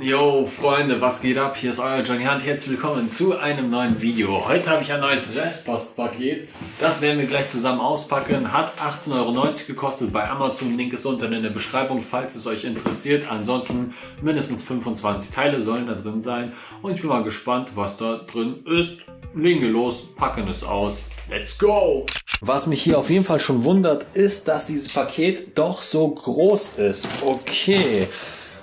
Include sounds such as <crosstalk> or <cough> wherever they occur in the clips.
Yo Freunde, was geht ab? Hier ist euer Johnny Hunt. Herzlich willkommen zu einem neuen Video. Heute habe ich ein neues Restpostpaket. Das werden wir gleich zusammen auspacken. Hat 18,90 Euro gekostet bei Amazon. Link ist unten in der Beschreibung, falls es euch interessiert. Ansonsten mindestens 25 Teile sollen da drin sein. Und ich bin mal gespannt, was da drin ist. Legen wir los, packen es aus. Let's go! Was mich hier auf jeden Fall schon wundert, ist, dass dieses Paket doch so groß ist. Okay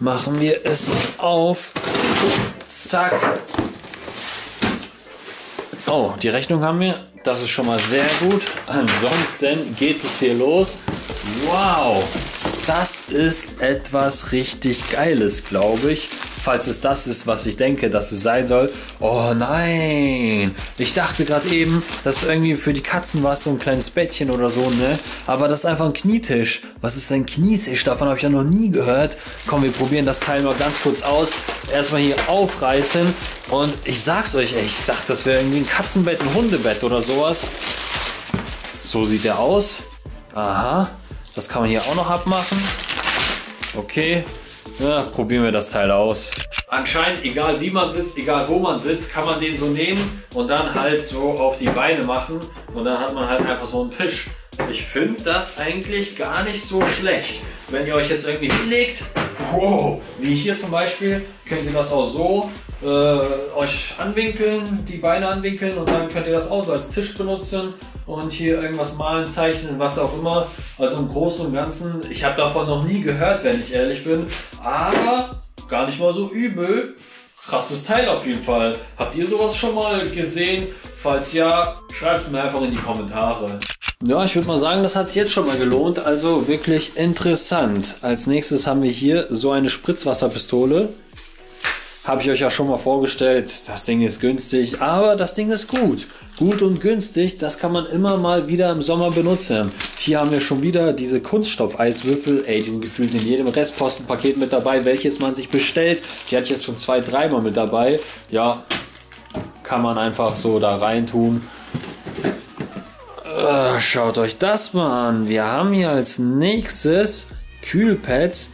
machen wir es auf. Zack. Oh, die Rechnung haben wir. Das ist schon mal sehr gut. Ansonsten geht es hier los. Wow, das ist etwas richtig Geiles, glaube ich falls es das ist, was ich denke, dass es sein soll. Oh nein! Ich dachte gerade eben, dass irgendwie für die Katzen war so ein kleines Bettchen oder so, ne? Aber das ist einfach ein Knietisch. Was ist ein Knietisch? Davon habe ich ja noch nie gehört. Komm, wir probieren das Teil mal ganz kurz aus. Erstmal hier aufreißen. Und ich sag's euch echt, ich dachte, das wäre irgendwie ein Katzenbett, ein Hundebett oder sowas. So sieht der aus. Aha. Das kann man hier auch noch abmachen. Okay, ja, probieren wir das Teil aus. Anscheinend, egal wie man sitzt, egal wo man sitzt, kann man den so nehmen und dann halt so auf die Beine machen und dann hat man halt einfach so einen Tisch. Ich finde das eigentlich gar nicht so schlecht. Wenn ihr euch jetzt irgendwie hinlegt, wow, wie hier zum Beispiel, könnt ihr das auch so äh, euch anwinkeln, die Beine anwinkeln und dann könnt ihr das auch so als Tisch benutzen und hier irgendwas malen, zeichnen, was auch immer. Also im Großen und Ganzen, ich habe davon noch nie gehört, wenn ich ehrlich bin, aber gar nicht mal so übel. Krasses Teil auf jeden Fall. Habt ihr sowas schon mal gesehen? Falls ja, schreibt es mir einfach in die Kommentare. Ja, ich würde mal sagen, das hat sich jetzt schon mal gelohnt. Also wirklich interessant. Als nächstes haben wir hier so eine Spritzwasserpistole. Habe ich euch ja schon mal vorgestellt. Das Ding ist günstig, aber das Ding ist gut. Gut und günstig, das kann man immer mal wieder im Sommer benutzen. Hier haben wir schon wieder diese Kunststoff-Eiswürfel. Ey, die sind gefühlt in jedem Restpostenpaket mit dabei, welches man sich bestellt. Die hatte ich jetzt schon zwei, dreimal mit dabei. Ja, kann man einfach so da rein tun. Äh, schaut euch das mal an. Wir haben hier als nächstes Kühlpads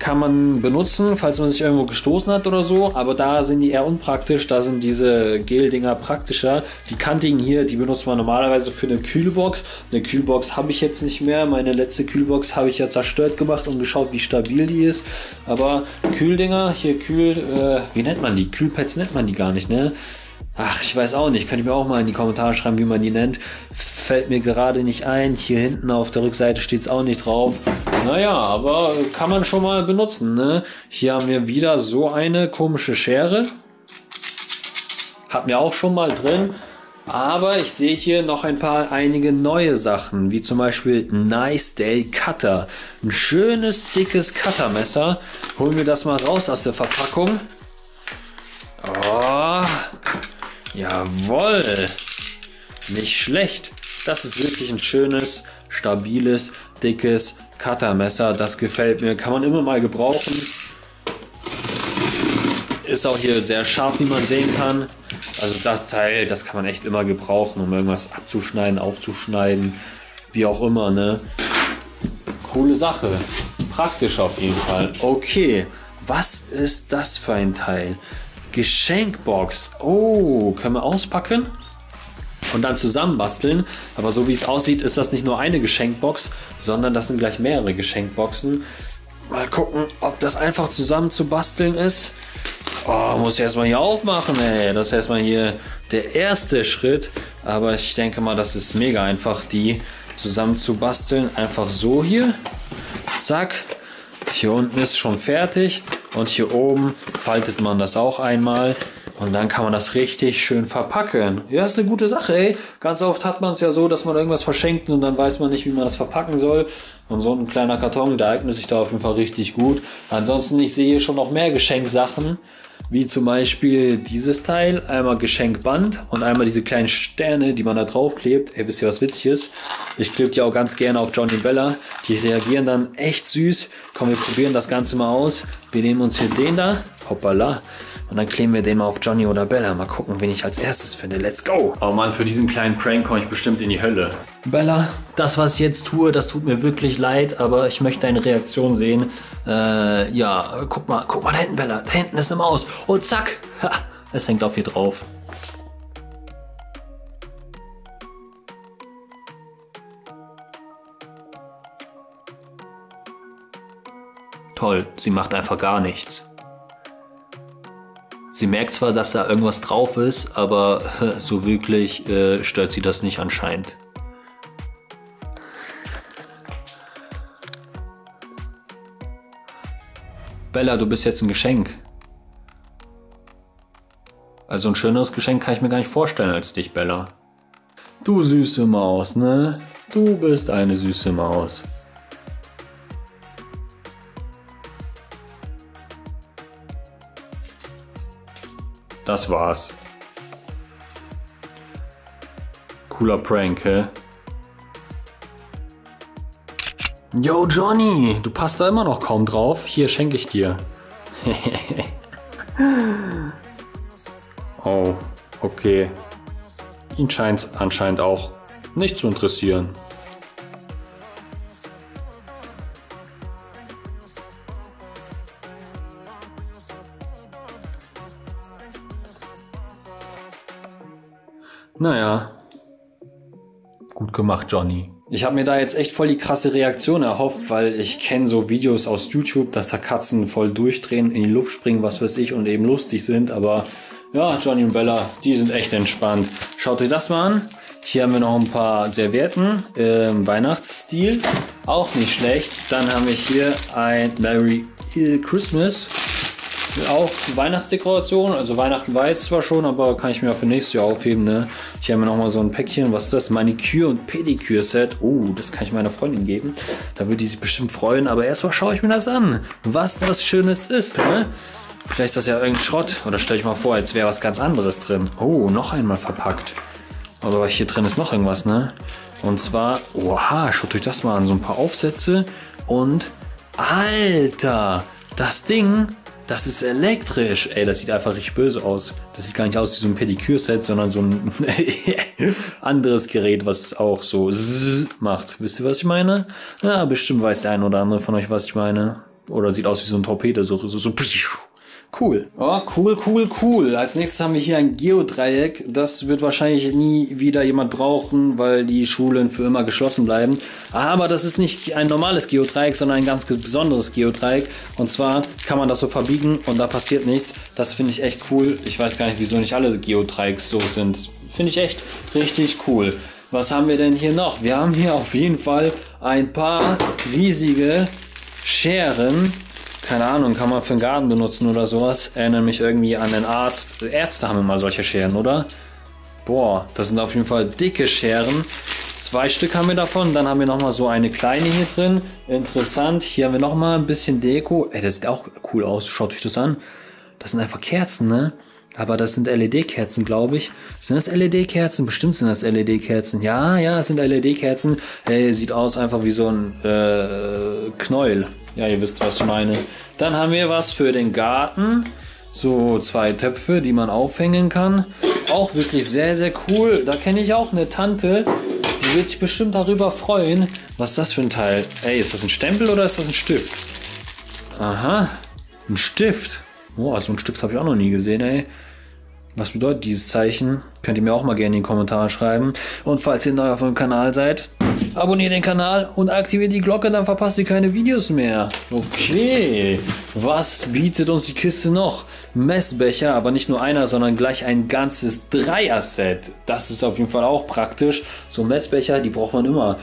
kann man benutzen, falls man sich irgendwo gestoßen hat oder so, aber da sind die eher unpraktisch, da sind diese Gel-Dinger praktischer. Die kantigen hier, die benutzt man normalerweise für eine Kühlbox. Eine Kühlbox habe ich jetzt nicht mehr, meine letzte Kühlbox habe ich ja zerstört gemacht und geschaut, wie stabil die ist. Aber Kühldinger, hier Kühl, äh, wie nennt man die? Kühlpads nennt man die gar nicht, ne? Ach, ich weiß auch nicht. Könnt ihr mir auch mal in die Kommentare schreiben, wie man die nennt. Fällt mir gerade nicht ein. Hier hinten auf der Rückseite steht es auch nicht drauf. Naja, aber kann man schon mal benutzen. Ne? Hier haben wir wieder so eine komische Schere. Hatten wir auch schon mal drin. Aber ich sehe hier noch ein paar einige neue Sachen, wie zum Beispiel Nice Day Cutter. Ein schönes, dickes Cuttermesser. Holen wir das mal raus aus der Verpackung. Oh, Jawoll. Nicht schlecht. Das ist wirklich ein schönes, stabiles, dickes Cuttermesser. Das gefällt mir. Kann man immer mal gebrauchen. Ist auch hier sehr scharf, wie man sehen kann. Also das Teil, das kann man echt immer gebrauchen, um irgendwas abzuschneiden, aufzuschneiden. Wie auch immer, ne? Coole Sache. Praktisch auf jeden Fall. Okay, was ist das für ein Teil? Geschenkbox. Oh, können wir auspacken? Und dann zusammenbasteln. Aber so wie es aussieht, ist das nicht nur eine Geschenkbox, sondern das sind gleich mehrere Geschenkboxen. Mal gucken, ob das einfach zusammen zu basteln ist. Oh, muss ich erstmal hier aufmachen, ey. Das ist erstmal hier der erste Schritt. Aber ich denke mal, das ist mega einfach, die zusammen zu basteln. Einfach so hier. Zack. Hier unten ist schon fertig. Und hier oben faltet man das auch einmal. Und dann kann man das richtig schön verpacken. Ja, ist eine gute Sache, ey. Ganz oft hat man es ja so, dass man irgendwas verschenkt und dann weiß man nicht, wie man das verpacken soll. Und so ein kleiner Karton, der eignet sich da auf jeden Fall richtig gut. Ansonsten, ich sehe hier schon noch mehr Geschenksachen. Wie zum Beispiel dieses Teil, einmal Geschenkband und einmal diese kleinen Sterne, die man da drauf klebt. Ey, wisst ihr was Witziges? Ich klebe die auch ganz gerne auf Johnny Bella. Die reagieren dann echt süß. Komm, wir probieren das Ganze mal aus. Wir nehmen uns hier den da. Hoppala. Und dann kleben wir den mal auf Johnny oder Bella. Mal gucken, wen ich als erstes finde. Let's go! Oh Mann, für diesen kleinen Prank komme ich bestimmt in die Hölle. Bella, das, was ich jetzt tue, das tut mir wirklich leid, aber ich möchte deine Reaktion sehen. Äh, ja, guck mal, guck mal da hinten, Bella. Da hinten ist eine Maus. Und zack! Ha, es hängt auf hier drauf. Toll, sie macht einfach gar nichts. Sie merkt zwar, dass da irgendwas drauf ist, aber <laughs> so wirklich äh, stört sie das nicht anscheinend. Bella, du bist jetzt ein Geschenk. Also ein schöneres Geschenk kann ich mir gar nicht vorstellen als dich, Bella. Du süße Maus, ne? Du bist eine süße Maus. Das war's. Cooler Prank, hä? Yo, Johnny, du passt da immer noch kaum drauf. Hier schenke ich dir. <laughs> oh, okay. Ihn scheint es anscheinend auch nicht zu interessieren. Naja. Gut gemacht, Johnny. Ich habe mir da jetzt echt voll die krasse Reaktion erhofft, weil ich kenne so Videos aus YouTube, dass da Katzen voll durchdrehen, in die Luft springen, was weiß ich, und eben lustig sind. Aber ja, Johnny und Bella, die sind echt entspannt. Schaut euch das mal an. Hier haben wir noch ein paar Servietten im Weihnachtsstil. Auch nicht schlecht. Dann haben wir hier ein Merry Christmas auch Weihnachtsdekoration, also Weihnachten weiß zwar schon, aber kann ich mir für nächstes Jahr aufheben. Ne? Ich habe mir noch mal so ein Päckchen, was ist das? Maniküre- und Pediküre-Set. Oh, das kann ich meiner Freundin geben. Da würde die sich bestimmt freuen, aber erstmal schaue ich mir das an, was das Schönes ist. Ne? Vielleicht ist das ja irgendein Schrott. Oder stelle ich mal vor, als wäre was ganz anderes drin. Oh, noch einmal verpackt. Aber hier drin ist noch irgendwas, ne? Und zwar, oha, schaut euch das mal an. So ein paar Aufsätze und Alter, das Ding das ist elektrisch. Ey, das sieht einfach richtig böse aus. Das sieht gar nicht aus wie so ein Pedikürset, sondern so ein <laughs> anderes Gerät, was auch so macht. Wisst ihr, was ich meine? Ja, bestimmt weiß der ein oder andere von euch, was ich meine. Oder sieht aus wie so ein Torpedo, so, so, so Cool. Oh, cool, cool, cool. Als nächstes haben wir hier ein Geodreieck. Das wird wahrscheinlich nie wieder jemand brauchen, weil die Schulen für immer geschlossen bleiben. Aber das ist nicht ein normales Geodreieck, sondern ein ganz besonderes Geodreieck. Und zwar kann man das so verbiegen und da passiert nichts. Das finde ich echt cool. Ich weiß gar nicht, wieso nicht alle Geodreiecks so sind. Finde ich echt richtig cool. Was haben wir denn hier noch? Wir haben hier auf jeden Fall ein paar riesige Scheren keine Ahnung, kann man für den Garten benutzen oder sowas. Erinnere mich irgendwie an den Arzt. Ärzte haben immer solche Scheren, oder? Boah, das sind auf jeden Fall dicke Scheren. Zwei Stück haben wir davon. Dann haben wir nochmal so eine kleine hier drin. Interessant. Hier haben wir nochmal ein bisschen Deko. Ey, das sieht auch cool aus. Schaut euch das an. Das sind einfach Kerzen, ne? Aber das sind LED-Kerzen, glaube ich. Sind das LED-Kerzen? Bestimmt sind das LED-Kerzen. Ja, ja, es sind LED-Kerzen. Hey, sieht aus einfach wie so ein äh, Knäuel. Ja, ihr wisst, was ich meine. Dann haben wir was für den Garten. So zwei Töpfe, die man aufhängen kann. Auch wirklich sehr, sehr cool. Da kenne ich auch eine Tante, die wird sich bestimmt darüber freuen. Was ist das für ein Teil? Ey, ist das ein Stempel oder ist das ein Stift? Aha, ein Stift. Boah, so einen Stift habe ich auch noch nie gesehen, ey. Was bedeutet dieses Zeichen? Könnt ihr mir auch mal gerne in die Kommentare schreiben. Und falls ihr neu auf meinem Kanal seid, abonniert den Kanal und aktiviert die Glocke, dann verpasst ihr keine Videos mehr. Okay, was bietet uns die Kiste noch? Messbecher, aber nicht nur einer, sondern gleich ein ganzes Dreier-Set. Das ist auf jeden Fall auch praktisch. So Messbecher, die braucht man immer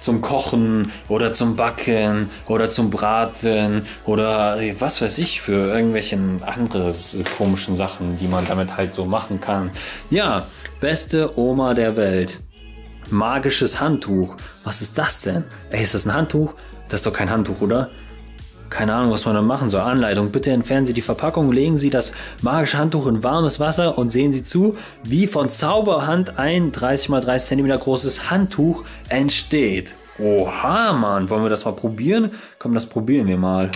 zum Kochen oder zum Backen oder zum Braten oder was weiß ich für irgendwelche andere komischen Sachen, die man damit halt so machen kann. Ja, beste Oma der Welt. Magisches Handtuch. Was ist das denn? Ey, ist das ein Handtuch? Das ist doch kein Handtuch, oder? Keine Ahnung, was man da machen soll. Anleitung. Bitte entfernen Sie die Verpackung, legen Sie das magische Handtuch in warmes Wasser und sehen Sie zu, wie von Zauberhand ein 30 x 30 cm großes Handtuch entsteht. Oha, Mann. Wollen wir das mal probieren? Komm, das probieren wir mal.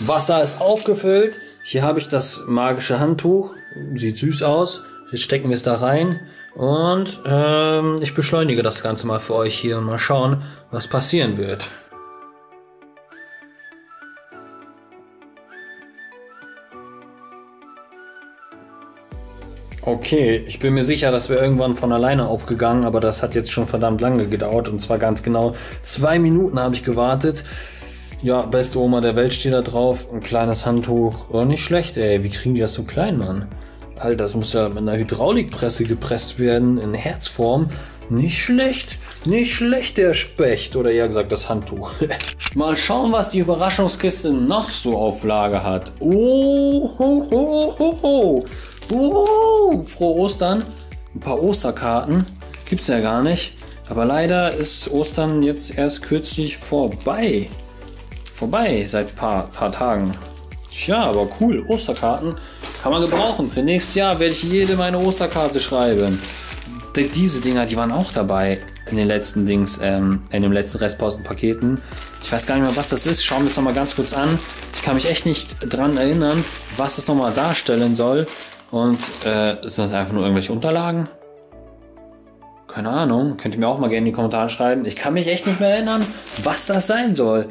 Wasser ist aufgefüllt. Hier habe ich das magische Handtuch. Sieht süß aus. Jetzt stecken wir es da rein. Und ähm, ich beschleunige das Ganze mal für euch hier und mal schauen, was passieren wird. Okay, ich bin mir sicher, das wäre irgendwann von alleine aufgegangen, aber das hat jetzt schon verdammt lange gedauert und zwar ganz genau zwei Minuten habe ich gewartet. Ja, beste Oma der Welt steht da drauf, ein kleines Handtuch. Oh, nicht schlecht, ey. Wie kriegen die das so klein, Mann? Alter, das muss ja mit einer Hydraulikpresse gepresst werden in Herzform. Nicht schlecht, nicht schlecht, der Specht. Oder eher gesagt, das Handtuch. <laughs> Mal schauen, was die Überraschungskiste noch so auf Lager hat. Oh, ho, ho, ho, ho. Uh, frohe Ostern. Ein paar Osterkarten. Gibt's ja gar nicht. Aber leider ist Ostern jetzt erst kürzlich vorbei. Vorbei seit ein paar, paar Tagen. Tja, aber cool. Osterkarten kann man gebrauchen. Für nächstes Jahr werde ich jede meine Osterkarte schreiben. Diese Dinger, die waren auch dabei in den letzten Dings, ähm, in den letzten Restpostenpaketen. Ich weiß gar nicht mehr, was das ist. Schauen wir es nochmal ganz kurz an. Ich kann mich echt nicht dran erinnern, was das nochmal darstellen soll. Und äh, sind das einfach nur irgendwelche Unterlagen? Keine Ahnung. Könnt ihr mir auch mal gerne in die Kommentare schreiben. Ich kann mich echt nicht mehr erinnern, was das sein soll.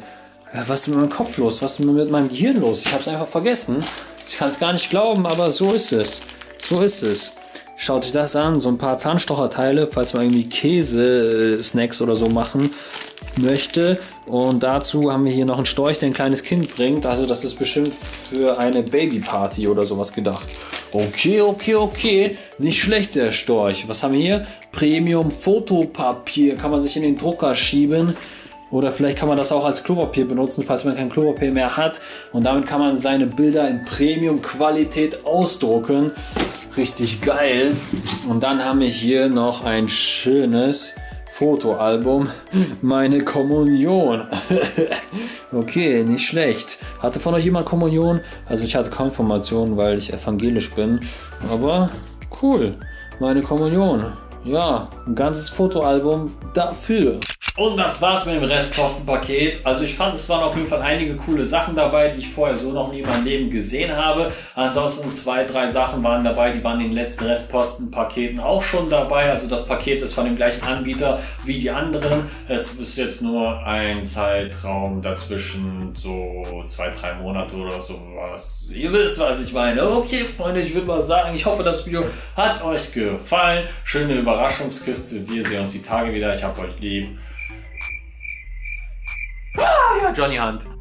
Was ist mit meinem Kopf los? Was ist mit meinem Gehirn los? Ich habe es einfach vergessen. Ich kann es gar nicht glauben, aber so ist es. So ist es. Schaut euch das an, so ein paar Zahnstocherteile, falls man irgendwie Käse-Snacks oder so machen möchte. Und dazu haben wir hier noch einen Storch, der ein kleines Kind bringt. Also das ist bestimmt für eine Babyparty oder sowas gedacht. Okay, okay, okay. Nicht schlecht, der Storch. Was haben wir hier? Premium Fotopapier. Kann man sich in den Drucker schieben. Oder vielleicht kann man das auch als Klopapier benutzen, falls man kein Klopapier mehr hat. Und damit kann man seine Bilder in Premium-Qualität ausdrucken. Richtig geil. Und dann haben wir hier noch ein schönes Fotoalbum. Meine Kommunion. <laughs> okay, nicht schlecht. Hatte von euch jemand Kommunion? Also ich hatte Konfirmation, weil ich evangelisch bin. Aber cool. Meine Kommunion. Ja, ein ganzes Fotoalbum dafür. Und das war's mit dem Restpostenpaket. Also ich fand, es waren auf jeden Fall einige coole Sachen dabei, die ich vorher so noch nie in meinem Leben gesehen habe. Ansonsten zwei, drei Sachen waren dabei, die waren in den letzten Restpostenpaketen auch schon dabei. Also das Paket ist von dem gleichen Anbieter wie die anderen. Es ist jetzt nur ein Zeitraum dazwischen, so zwei, drei Monate oder sowas. Ihr wisst, was ich meine. Okay, Freunde, ich würde mal sagen, ich hoffe, das Video hat euch gefallen. Schöne Überraschungskiste. Wir sehen uns die Tage wieder. Ich hab euch lieb. Ah, ja, Johnny Hunt.